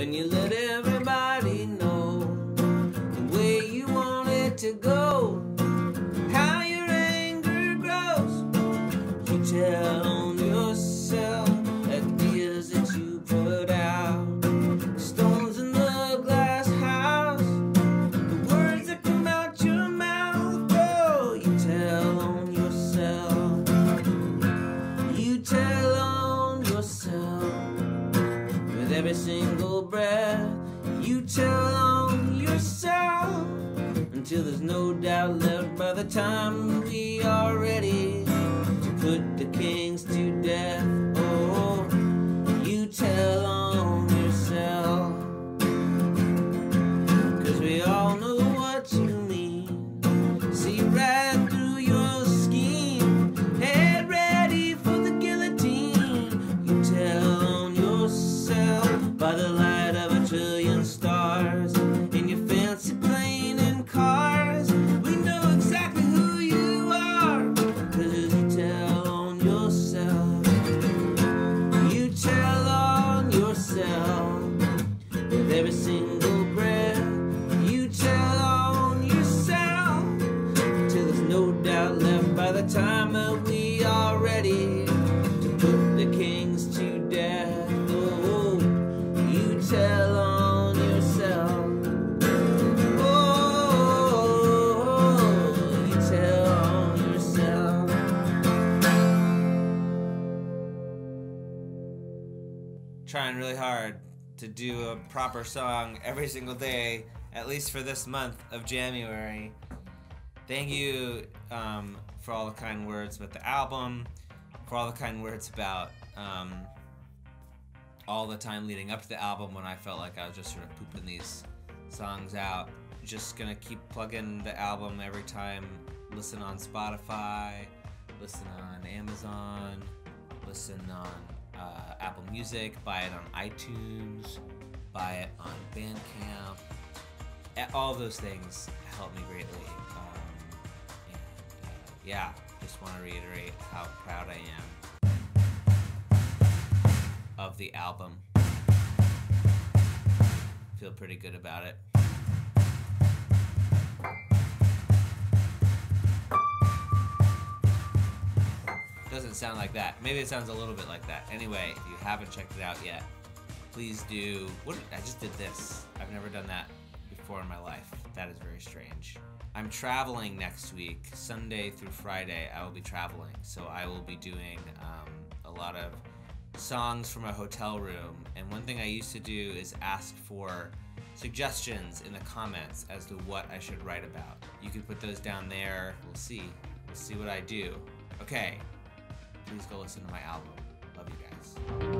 when you let everybody know the way you want it to go, how your anger grows. You tell on yourself ideas that you put out, stones in the glass house, the words that come out your mouth. Oh, you tell on yourself. You tell on yourself with every single the time we are ready to put yourself. You tell on yourself with every single breath. You tell on yourself till there's no doubt left by the time that we are ready to put trying really hard to do a proper song every single day, at least for this month of January. Thank you um, for all the kind words about the album, for all the kind words about um, all the time leading up to the album when I felt like I was just sort of pooping these songs out. Just gonna keep plugging the album every time. Listen on Spotify, listen on Amazon, listen on uh, Apple Music, buy it on iTunes, buy it on Bandcamp. All those things help me greatly. Um, and uh, yeah, just want to reiterate how proud I am of the album. Feel pretty good about it. Doesn't sound like that. Maybe it sounds a little bit like that. Anyway, if you haven't checked it out yet, please do. What I just did this. I've never done that before in my life. That is very strange. I'm traveling next week, Sunday through Friday. I will be traveling, so I will be doing um, a lot of songs from a hotel room. And one thing I used to do is ask for suggestions in the comments as to what I should write about. You can put those down there. We'll see. We'll see what I do. Okay, please go listen to my album. Love you guys.